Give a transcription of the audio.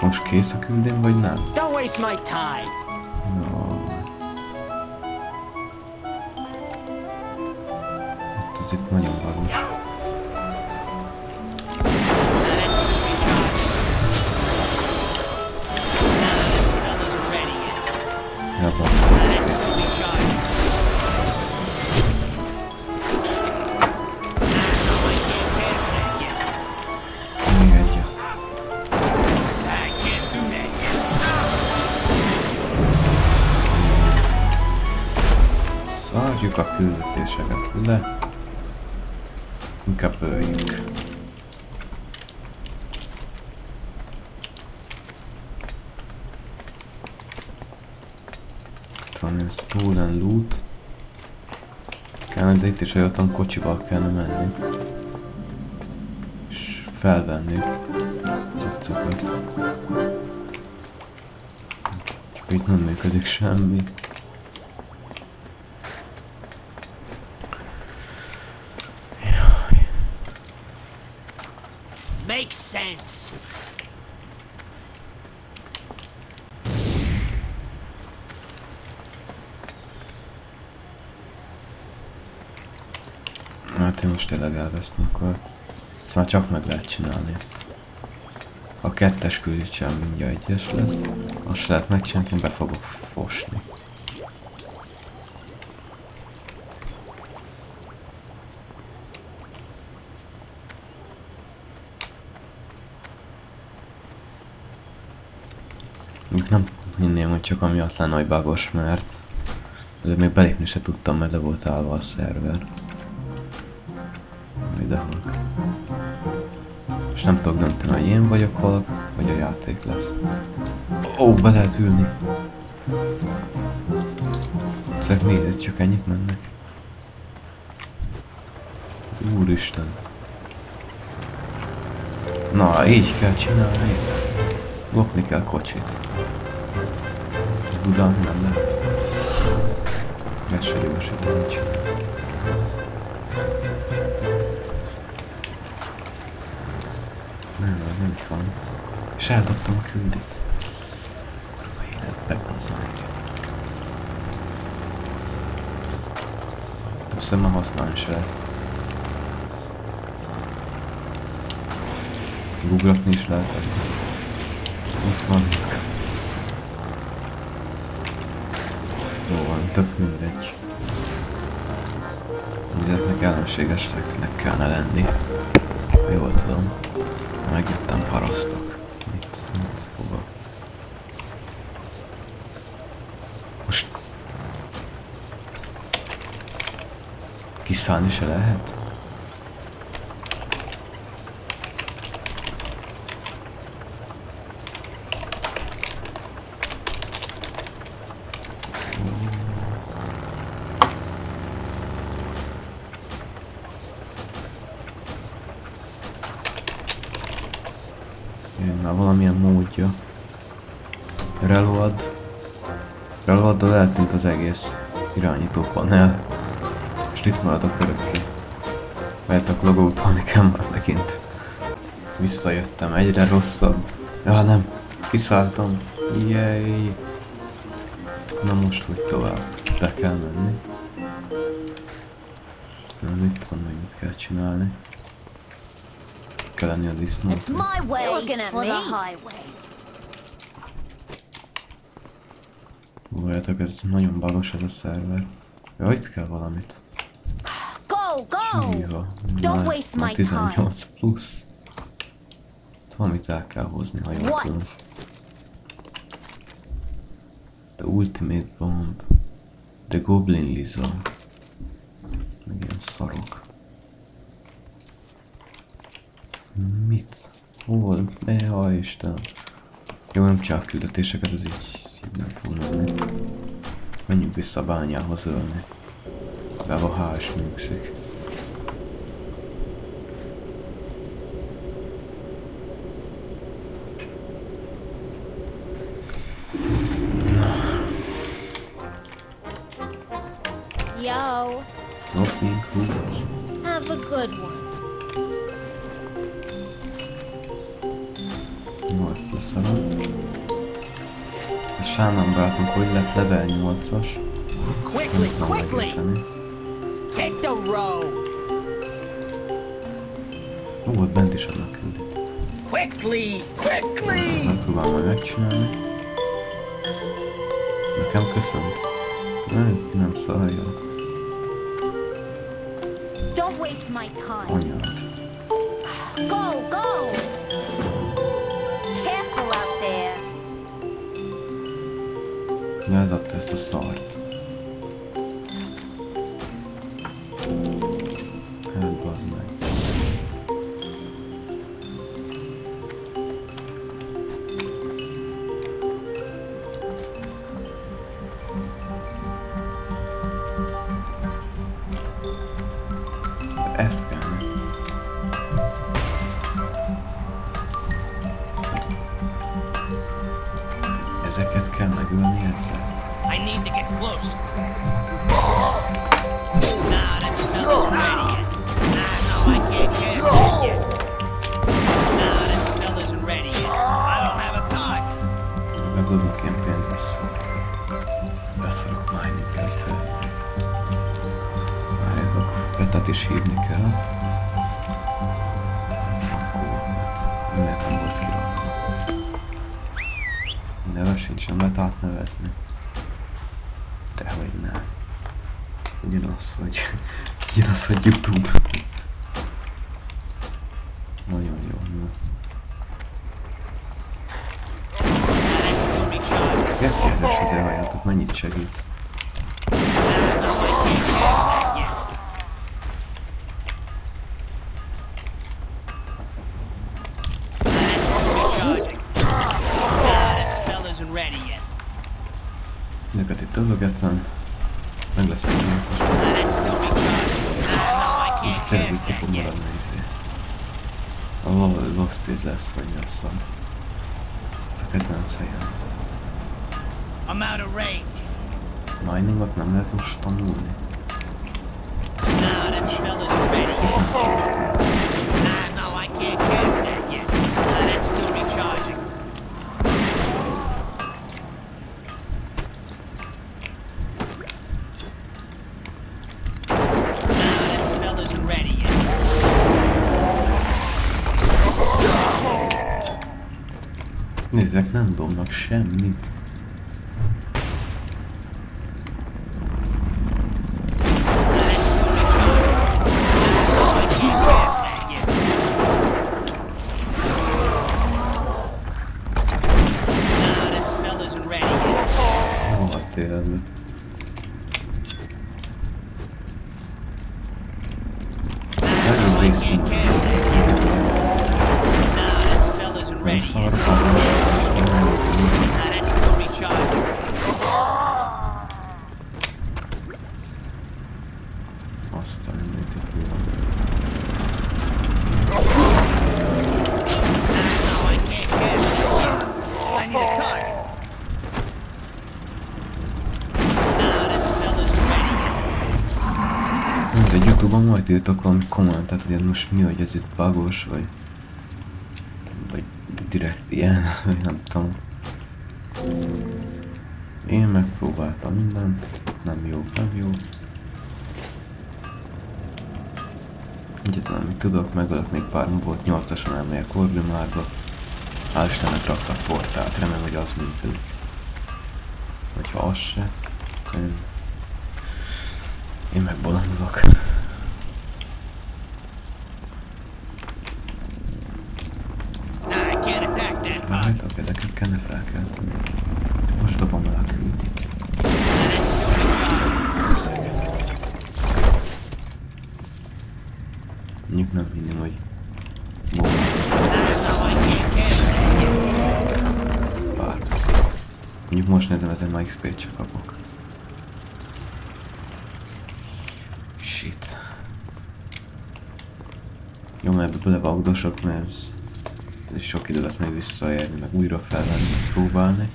Most kész a küldén, vagy nem? Don't waste my time. Ez itt nagyon Ja. Még egyet. Szarjuk a küldetéseket le. Inkább öljünk. Van ez stolen loot. Kellene, de itt is olyatan kocsival kellene menni. És felvenni cuccokat. Csak itt nem működik semmi. Makes sense. Hát én most tényleg elvesztem, akkor szóval csak meg lehet csinálni. A kettes küldítsem mindjárt egyes lesz. Azt lehet megcsinálni, be fogok fosni. Mondjuk nem hinném, hogy csak amiatt lenne, hogy bagos, mert de még belépni se tudtam, mert le volt állva a szerver. Mindenhol. És nem tudok dönteni, hogy én vagyok valak, vagy a játék lesz. Ó, be lehet ülni. Ezek miért csak ennyit mennek? Úristen. Na, így kell csinálni. Lopni kell kocsit. Ez dudán nem lehet. Meserősíteni nincs. Nem, az nem itt van. És eldobtam a küldit. Kurva életbe, az meg. Többször már használni se lehet. Googlatni is lehet. Ott vannak. Jó van, tök mindegy. Ezeknek ellenségesnek kellene lenni. Jól tudom. Megjöttem parasztok. Mit, mit, hova? Most... Kiszállni se lehet? Már valamilyen módja. Reload. Reloaddal eltűnt az egész irányító panel. És itt maradok örökké. Várjátok, logoutolni kell már megint. Visszajöttem, egyre rosszabb. Ja nem, kiszálltam. Jej. Na most hogy tovább? Be kell menni. Nem, mit tudom, hogy mit kell csinálni. Kell lenni a disznót. It's my way You're looking at or the me. highway. Várjátok, ez nagyon bagos ez a szerver. Ja, itt kell valamit. Go, go! Hűha. Don't Már- waste már my 18 plusz. Itt Valamit el kell hozni, ha jól tudom. The Ultimate Bomb. The Goblin Lizard. Meg ilyen szarok. Mit? Hol? Eha, Isten. Jó, nem csak küldetéseket, ez így, így nem fog lenni. Menjünk vissza a bányához ölni. De a hás nyugszik. Yo. Nothing. Have a good one. 8 leszalad. A Sámán barátunk hogy lett level 8-as? Quickly, Nem tudom quickly! megérteni. Take the road! Ó, ott bent is annak küldött. Quickly, quickly! Megpróbálom majd megcsinálni. Nekem köszönt. Nem, nem szarja. Don't waste my time. Anyád. Go, go! Ez ezt a szart. Hát kell. Ezeket kell megölni ezzel? I need to get close. Nah, that's not ready. Nah, no, I can't get it. Nah, isn't ready. I don't have a thought. Volt kirakva. Neve sincs, nem lehet átnevezni. Dehogy nem. Ugyanaz, hogy... Ugyanaz, hogy Youtube. Nagyon jó, jó. Geci, azért halljátok, mennyit segít. Ezeket itt dölogetem. Meg lesz egy 8-as. Nah, that's still recharging. Nah, no, I Így can't tényleg így cast ki that fog yet. maradni izé. A Lost is lesz, vagy mi a szar. Ez a kedvenc helyem. I'm out of range. Miningot nem lehet most tanulni. Nah, that spell Nézzek, nem dobnak semmit. Nah, Youtube-on majd írtok valami kommentet, hogy most mi, hogy ez itt bugos, vagy... Vagy direkt ilyen, vagy nem tudom. Én megpróbáltam mindent, nem jó, nem jó. Egyetlen, amit tudok, megölök még pár mobot, 8-ason elmegyek Orgrimárba. Hál' Istennek raktak portált, remélem, hogy az működik. Vagy ha az se, én, én megbolondozok. Várjátok, ezeket kellene felkelteni. Most dobom el a recharging. Mondjuk nem hinném, hogy... Bár. Mondjuk most nézem, ezen már XP-t csak kapok. Shit. Jó, mert ebbe belevagdosok, mert ez, sok idő lesz még visszaérni, meg újra felvenni, próbálni.